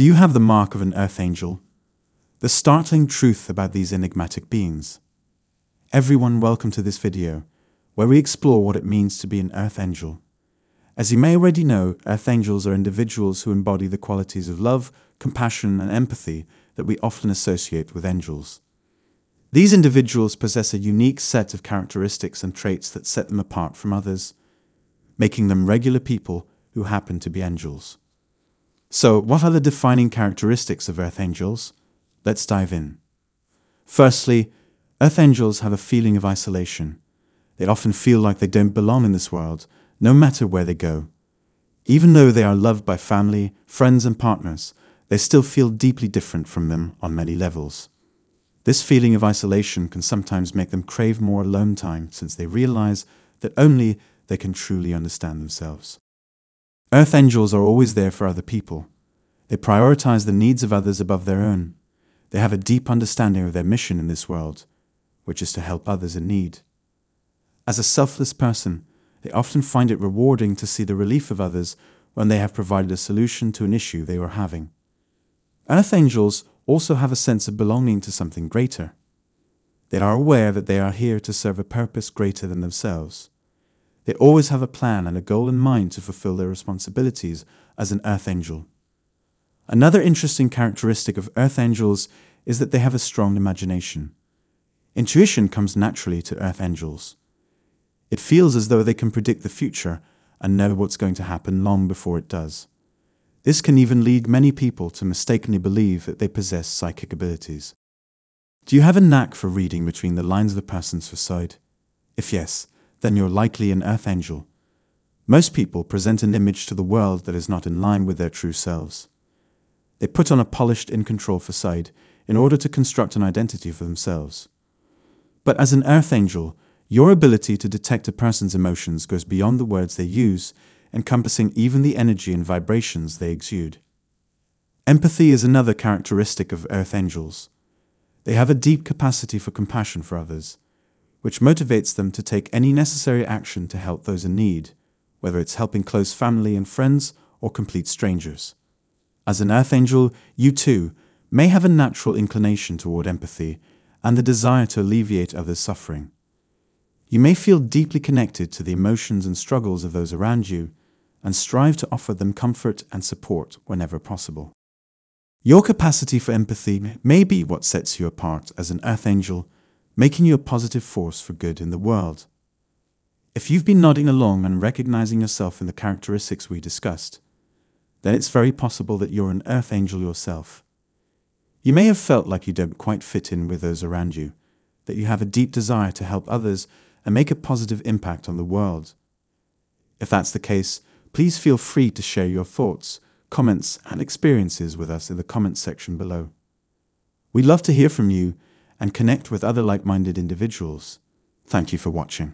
Do you have the mark of an earth angel? The startling truth about these enigmatic beings. Everyone welcome to this video, where we explore what it means to be an earth angel. As you may already know, earth angels are individuals who embody the qualities of love, compassion, and empathy that we often associate with angels. These individuals possess a unique set of characteristics and traits that set them apart from others, making them regular people who happen to be angels. So, what are the defining characteristics of earth angels? Let's dive in. Firstly, earth angels have a feeling of isolation. They often feel like they don't belong in this world, no matter where they go. Even though they are loved by family, friends, and partners, they still feel deeply different from them on many levels. This feeling of isolation can sometimes make them crave more alone time since they realize that only they can truly understand themselves. Earth angels are always there for other people. They prioritize the needs of others above their own. They have a deep understanding of their mission in this world, which is to help others in need. As a selfless person, they often find it rewarding to see the relief of others when they have provided a solution to an issue they were having. Earth angels also have a sense of belonging to something greater. They are aware that they are here to serve a purpose greater than themselves. They always have a plan and a goal in mind to fulfill their responsibilities as an earth angel. Another interesting characteristic of earth angels is that they have a strong imagination. Intuition comes naturally to earth angels. It feels as though they can predict the future and know what's going to happen long before it does. This can even lead many people to mistakenly believe that they possess psychic abilities. Do you have a knack for reading between the lines of a person's facade? If yes, then you're likely an earth angel. Most people present an image to the world that is not in line with their true selves. They put on a polished, in control facade in order to construct an identity for themselves. But as an earth angel, your ability to detect a person's emotions goes beyond the words they use, encompassing even the energy and vibrations they exude. Empathy is another characteristic of earth angels. They have a deep capacity for compassion for others which motivates them to take any necessary action to help those in need, whether it's helping close family and friends or complete strangers. As an earth angel, you too may have a natural inclination toward empathy and the desire to alleviate others' suffering. You may feel deeply connected to the emotions and struggles of those around you and strive to offer them comfort and support whenever possible. Your capacity for empathy may be what sets you apart as an earth angel making you a positive force for good in the world. If you've been nodding along and recognizing yourself in the characteristics we discussed, then it's very possible that you're an earth angel yourself. You may have felt like you don't quite fit in with those around you, that you have a deep desire to help others and make a positive impact on the world. If that's the case, please feel free to share your thoughts, comments, and experiences with us in the comments section below. We'd love to hear from you and connect with other like minded individuals. Thank you for watching.